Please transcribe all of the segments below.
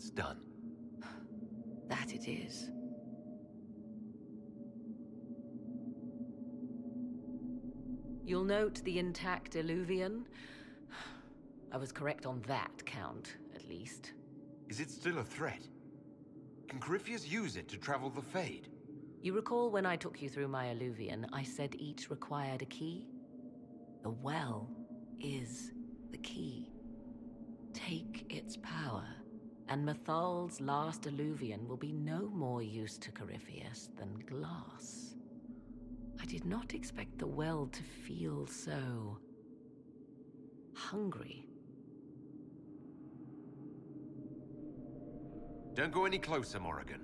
it's done. That it is. You'll note the intact Eluvian. I was correct on that count, at least. Is it still a threat? Can Corypheus use it to travel the Fade? You recall when I took you through my Eluvian, I said each required a key? The well is the key. Take its power, and Mythal's last Eluvian will be no more use to Corypheus than glass. I did not expect the well to feel so... hungry. Don't go any closer, Morrigan.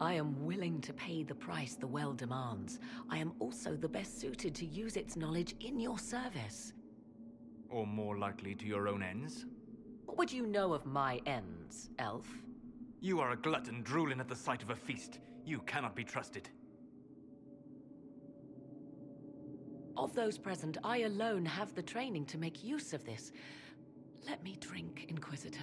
I am willing to pay the price the well demands. I am also the best suited to use its knowledge in your service. Or more likely to your own ends? What would you know of my ends, elf? You are a glutton drooling at the sight of a feast. You cannot be trusted. Of those present, I alone have the training to make use of this. Let me drink, Inquisitor.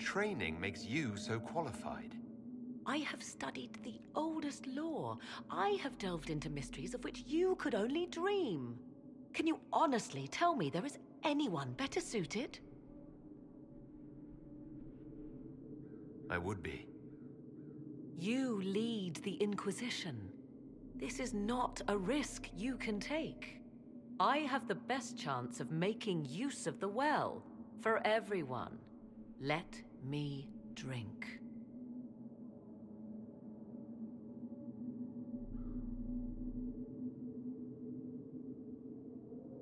Training makes you so qualified? I have studied the oldest lore. I have delved into mysteries of which you could only dream. Can you honestly tell me there is anyone better suited? I would be. You lead the Inquisition. This is not a risk you can take. I have the best chance of making use of the well for everyone. Let me drink.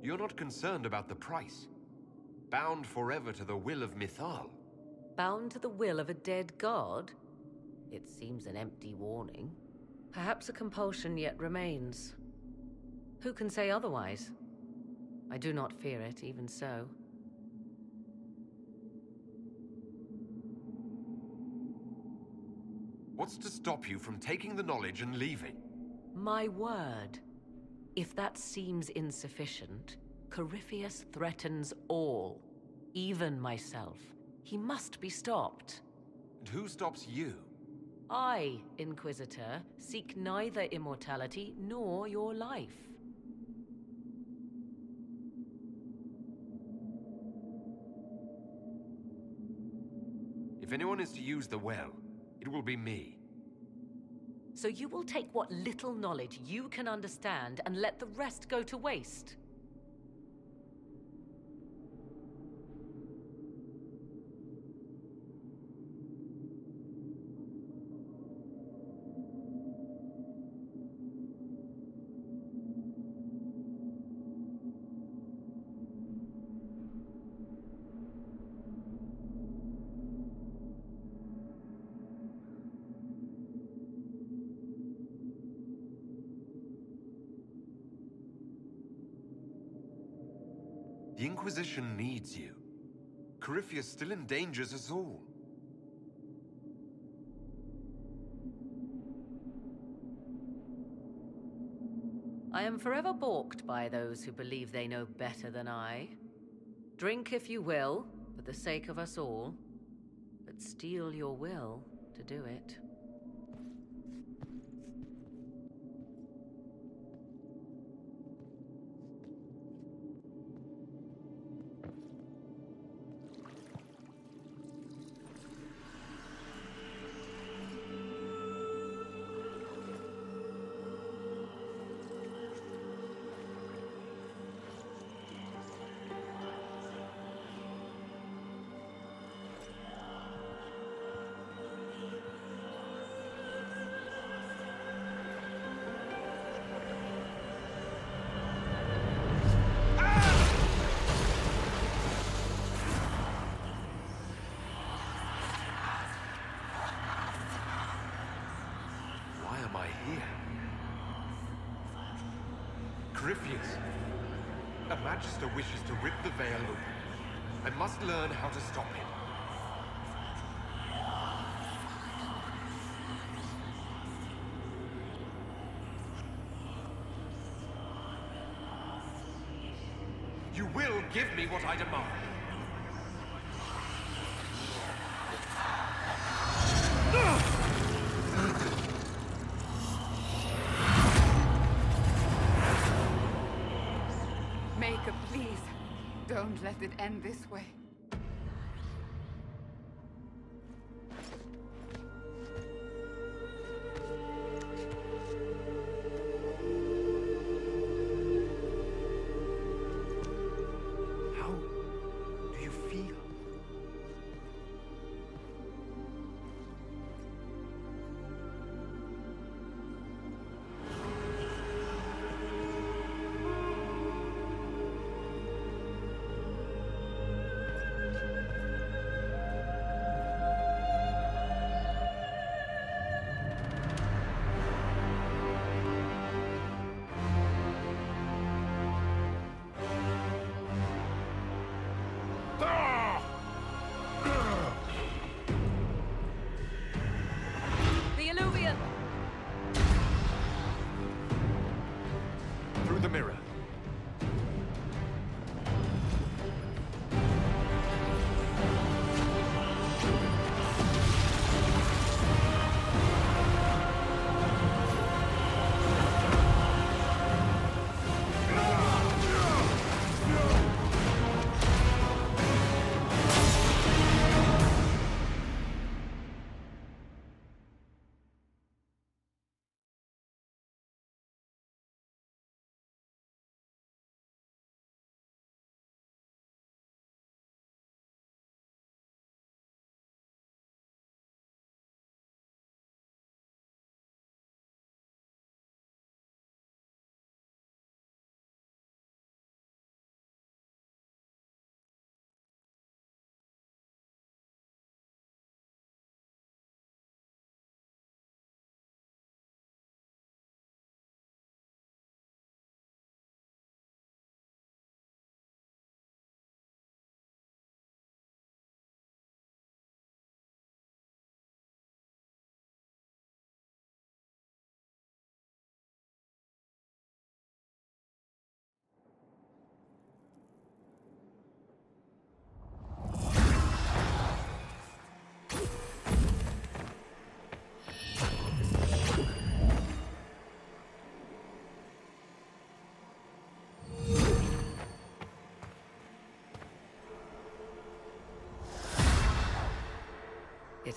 You're not concerned about the price. Bound forever to the will of Mythal. Bound to the will of a dead god? It seems an empty warning. Perhaps a compulsion yet remains. Who can say otherwise? I do not fear it, even so. What's to stop you from taking the knowledge and leaving? My word. If that seems insufficient, Corypheus threatens all, even myself. He must be stopped. And who stops you? I, Inquisitor, seek neither immortality nor your life. If anyone is to use the well, it will be me. So you will take what little knowledge you can understand and let the rest go to waste? The Inquisition needs you. Corypheus still endangers us all. I am forever balked by those who believe they know better than I. Drink if you will, for the sake of us all, but steel your will to do it. Riffius. A Magister wishes to rip the veil open. I must learn how to stop him. You will give me what I demand. It end this way.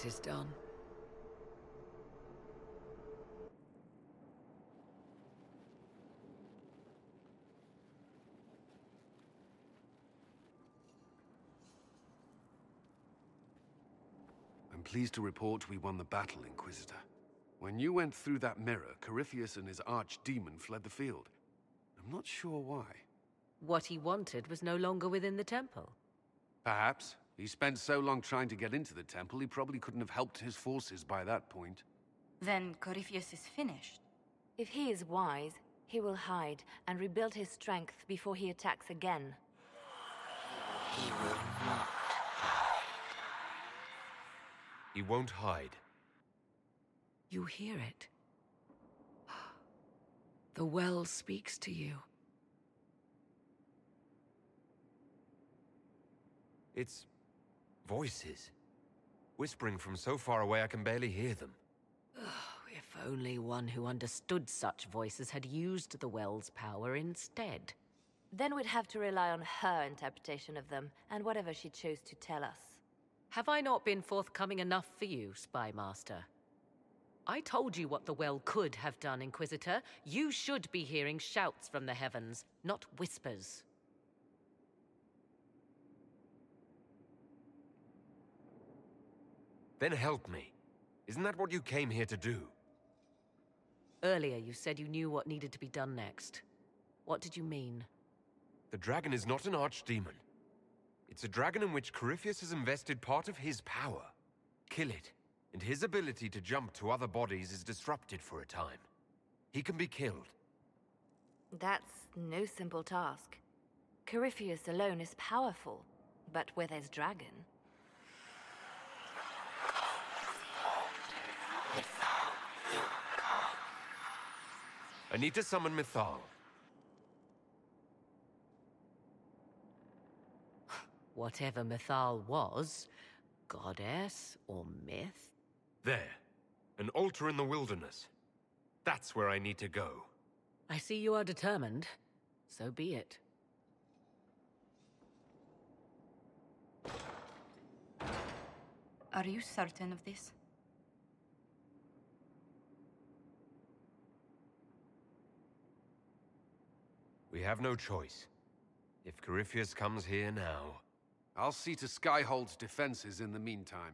Is done. I'm pleased to report we won the battle, Inquisitor. When you went through that mirror, Corypheus and his archdemon fled the field. I'm not sure why. What he wanted was no longer within the temple. Perhaps. He spent so long trying to get into the temple, he probably couldn't have helped his forces by that point. Then Corypheus is finished. If he is wise, he will hide and rebuild his strength before he attacks again. He won't hide. He won't hide. You hear it. The well speaks to you. It's voices. Whispering from so far away I can barely hear them. If only one who understood such voices had used the well's power instead. Then we'd have to rely on her interpretation of them, and whatever she chose to tell us. Have I not been forthcoming enough for you, Spy Master? I told you what the well could have done, Inquisitor. You should be hearing shouts from the heavens, not whispers. Then help me. Isn't that what you came here to do? Earlier, you said you knew what needed to be done next. What did you mean? The dragon is not an archdemon. It's a dragon in which Corypheus has invested part of his power. Kill it, and his ability to jump to other bodies is disrupted for a time. He can be killed. That's no simple task. Corypheus alone is powerful, but where there's dragon, I need to summon Mythal. whatever Mythal was, goddess or myth. There. An altar in the wilderness. That's where I need to go. I see you are determined. So be it. Are you certain of this? We have no choice. If Corypheus comes here now... I'll see to Skyhold's defenses in the meantime.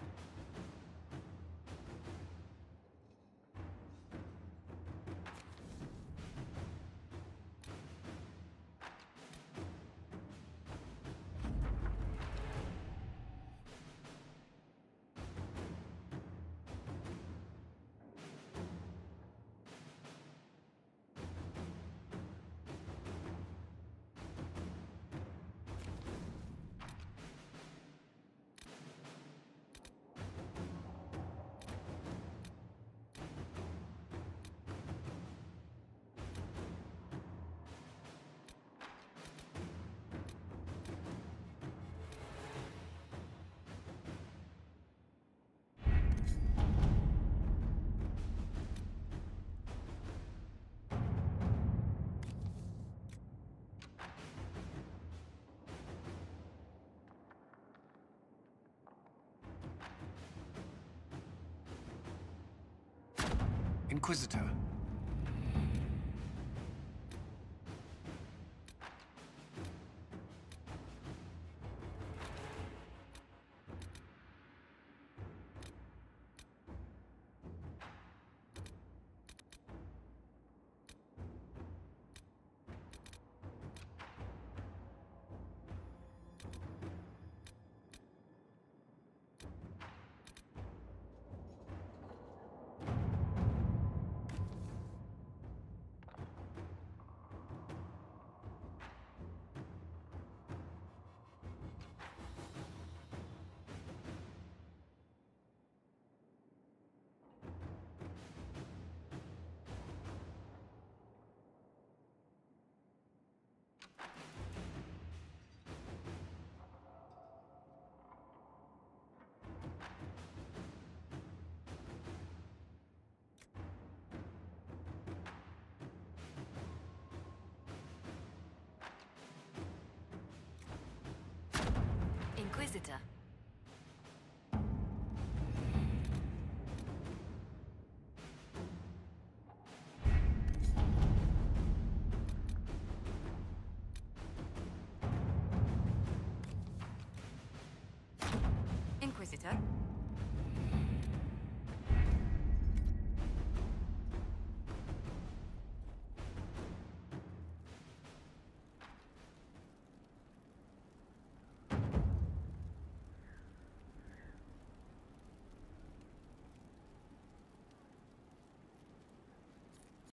Inquisitor. Inquisitor.